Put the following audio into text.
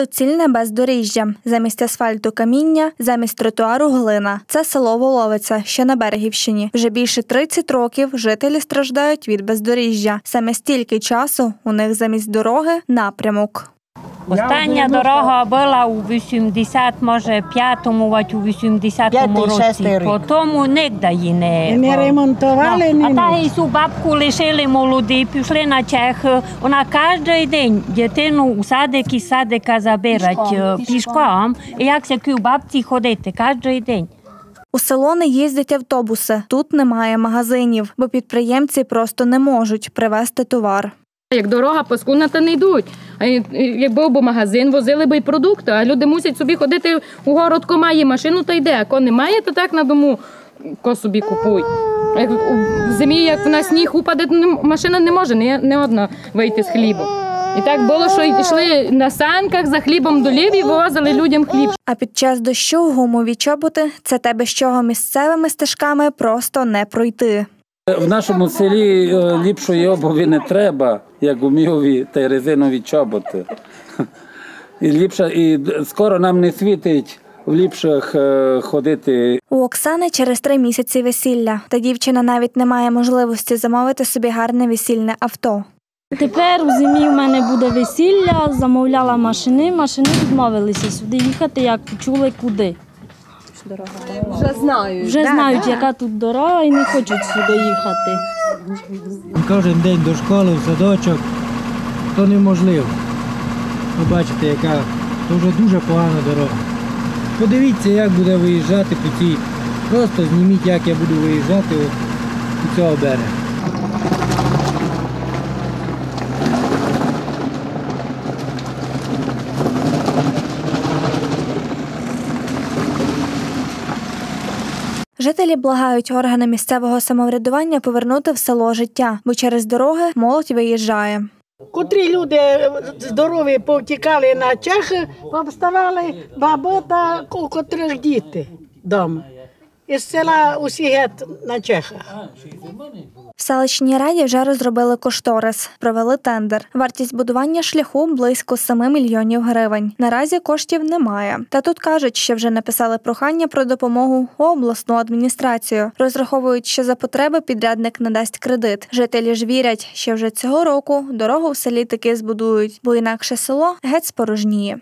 суцільне бездоріжжя. Замість асфальту каміння, замість тротуару глина. Це село Воловиця, що на Берегівщині. Вже більше 30 років жителі страждають від бездоріжжя. Саме стільки часу у них замість дороги напрямок. Остання дорога була у 80, може, п'ятому, ать у 80-му році. По тому нігде її не... І не ремонтували, ні, А та і цю бабку лишили молоді, пішли на Чехи. Вона кожен день дитину у садик і садика забирать е, пішком. І як се у бабці ходити кожен день. У село не їздять автобуси. Тут немає магазинів, бо підприємці просто не можуть привезти товар. Як дорога паскудна, то не йдуть. А й- як був би магазин, возили б і продукти, а люди мусять собі ходити у город, ко має машину, то йде. А ко немає, то так на дому ко собі купуй. Як в зимі, як в нас сніг упаде, машина не може не, не одна вийти з хлібом. І так було, що йшли на санках за хлібом до лів і вивозили людям хліб. А під час дощу гумові чоботи це те, без чого місцевими стежками просто не пройти. В нашому селі е, ліпшої обуви не треба, як гумові та резинові чоботи. І ліпше, і скоро нам не світить в ліпших е, ходити У Оксани через три місяці весілля, та дівчина навіть не має можливості замовити собі гарне весільне авто. Тепер у зимі в мене буде весілля, замовляла машини, машини відмовилися сюди їхати, як почули куди. Вже знають. Вже знають, яка тут дорога і не хочуть сюди їхати. Кожен день до школи, в садочок, то неможливо. Ви бачите, яка то вже дуже погана дорога. Подивіться, як буде виїжджати по цій. Просто зніміть, як я буду виїжджати от до цього берега. Жителі благають органи місцевого самоврядування повернути в село життя, бо через дороги молодь виїжджає. Котрі люди здорові повтікали на Чехи, повставали бабу та у котрих діти вдома. Із села усі на Чехах. В селищній раді вже розробили кошторис, провели тендер. Вартість будування шляху близько 7 мільйонів гривень. Наразі коштів немає. Та тут кажуть, що вже написали прохання про допомогу у обласну адміністрацію. Розраховують, що за потреби підрядник надасть кредит. Жителі ж вірять, що вже цього року дорогу в селі таки збудують, бо інакше село геть спорожніє.